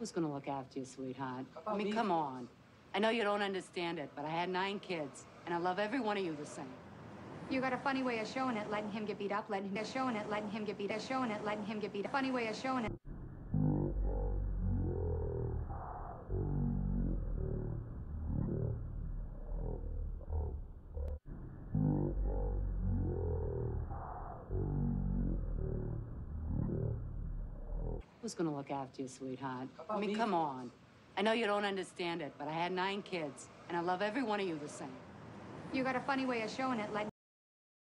Who's gonna look after you, sweetheart? I mean, me? come on. I know you don't understand it, but I had nine kids, and I love every one of you the same. You got a funny way of showing it, letting him get beat up, letting him get showing it, letting him get beat up, showing it, letting him get beat up. Funny way of showing it. Who's gonna look after you, sweetheart? I mean, me? come on. I know you don't understand it, but I had nine kids, and I love every one of you the same. You got a funny way of showing it, letting